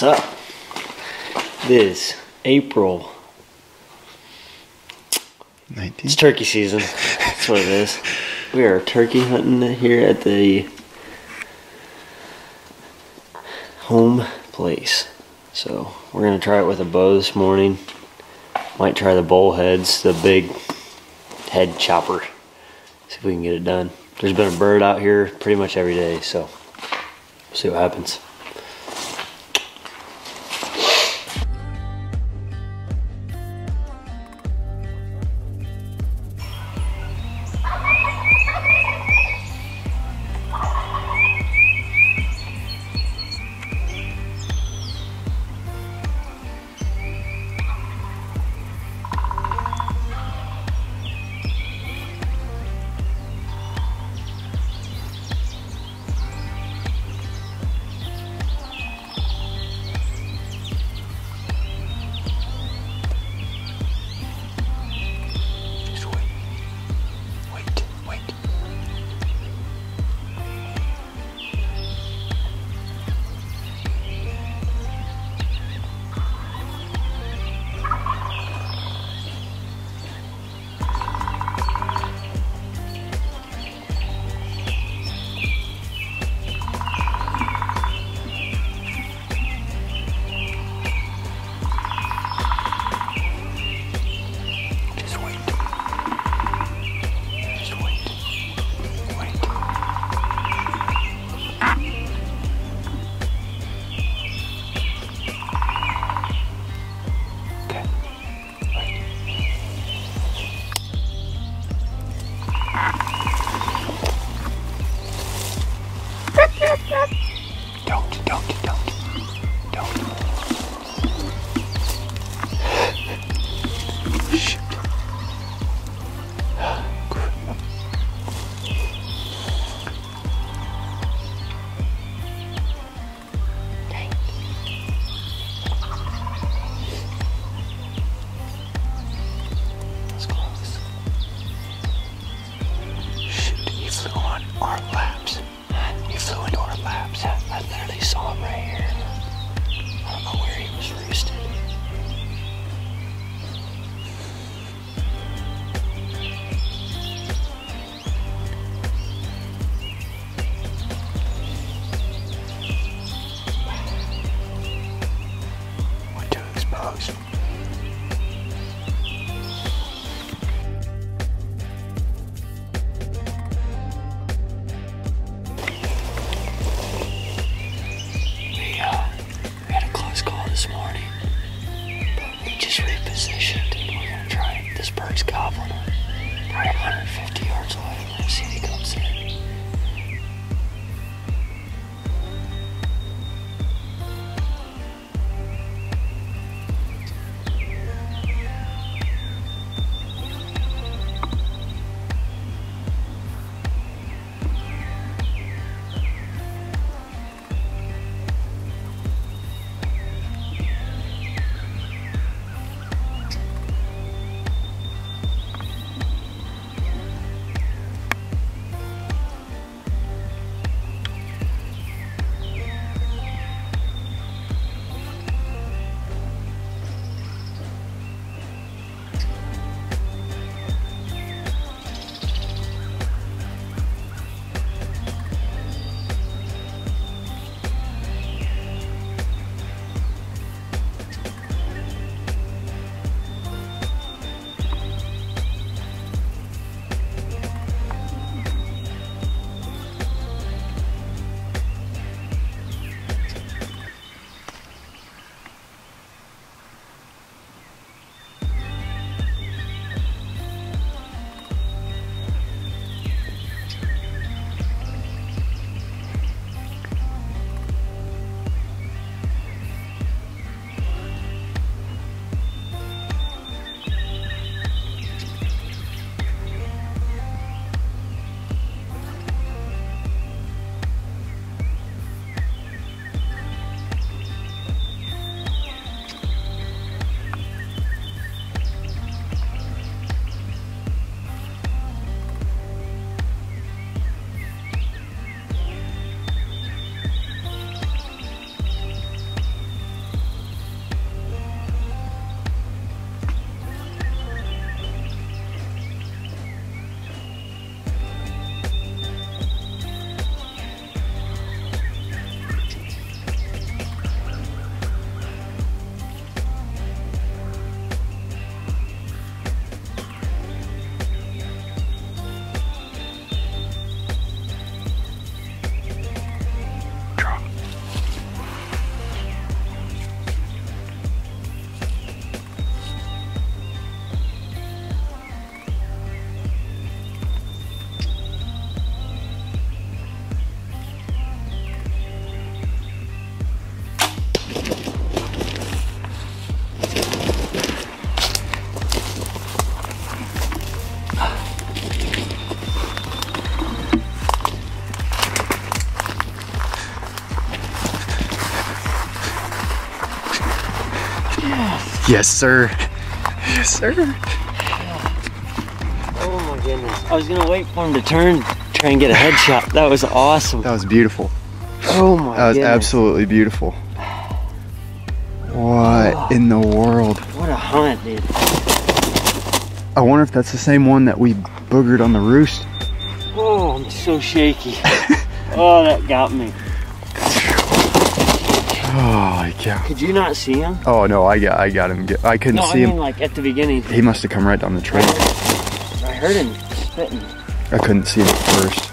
What's up? This April. 19. It's turkey season. That's what it is. We are turkey hunting here at the home place. So we're gonna try it with a bow this morning. Might try the Bullheads, the big head chopper. See if we can get it done. There's been a bird out here pretty much every day, so we'll see what happens. Yes, sir. Yes, sir. Oh my goodness. I was gonna wait for him to turn, try and get a headshot. That was awesome. That was beautiful. Oh my That was goodness. absolutely beautiful. What oh. in the world? What a hunt, dude. I wonder if that's the same one that we boogered on the roost. Oh, I'm so shaky. oh, that got me. Oh my god. Could you not see him? Oh no, I got I got him. I couldn't No, I see mean him. like at the beginning. He must have come right down the trail. I heard him spitting. I couldn't see him at first.